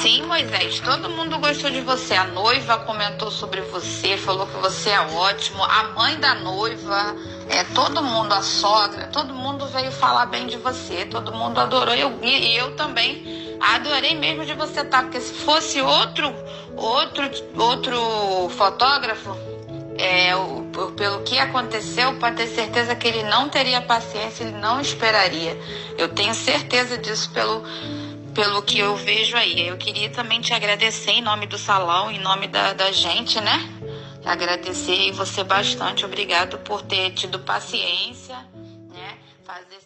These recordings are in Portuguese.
Sim, Moisés, todo mundo gostou de você. A noiva comentou sobre você, falou que você é ótimo. A mãe da noiva, é, todo mundo, a sogra, todo mundo veio falar bem de você. Todo mundo adorou. Eu, e eu também adorei mesmo de você, tá? Porque se fosse outro, outro, outro fotógrafo, é, o, pelo que aconteceu, pode ter certeza que ele não teria paciência, ele não esperaria. Eu tenho certeza disso pelo pelo que eu vejo aí. Eu queria também te agradecer em nome do salão, em nome da, da gente, né? Agradecer você bastante. Obrigado por ter tido paciência, né? Fazer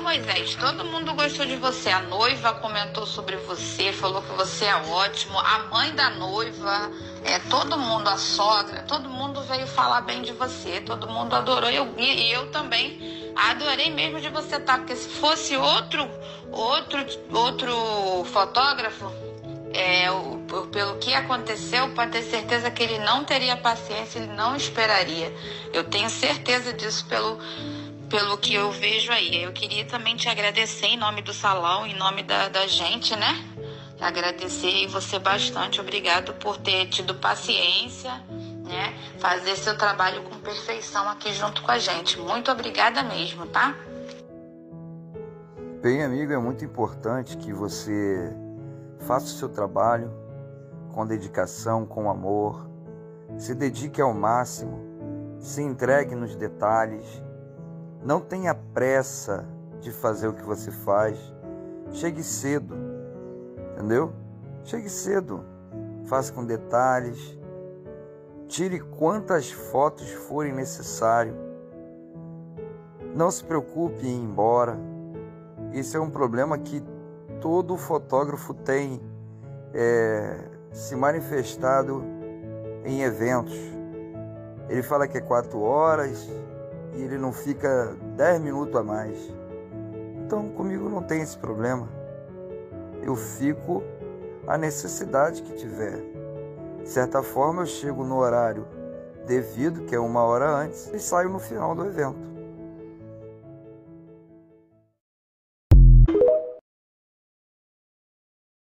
Moisés, todo mundo gostou de você. A noiva comentou sobre você, falou que você é ótimo. A mãe da noiva, é, todo mundo, a sogra, todo mundo veio falar bem de você. Todo mundo adorou. Eu, e eu também adorei mesmo de você, tá? Porque se fosse outro, outro, outro fotógrafo, é, o, pelo que aconteceu, pode ter certeza que ele não teria paciência, ele não esperaria. Eu tenho certeza disso pelo pelo que eu vejo aí. Eu queria também te agradecer em nome do salão, em nome da, da gente, né? Agradecer você bastante. Obrigado por ter tido paciência, né? Fazer seu trabalho com perfeição aqui junto com a gente. Muito obrigada mesmo, tá? Bem, amigo, é muito importante que você faça o seu trabalho com dedicação, com amor, se dedique ao máximo, se entregue nos detalhes não tenha pressa de fazer o que você faz. Chegue cedo, entendeu? Chegue cedo, faça com detalhes, tire quantas fotos forem necessário. Não se preocupe em ir embora. Isso é um problema que todo fotógrafo tem é, se manifestado em eventos. Ele fala que é quatro horas, e ele não fica 10 minutos a mais. Então comigo não tem esse problema. Eu fico a necessidade que tiver. De certa forma, eu chego no horário devido, que é uma hora antes, e saio no final do evento.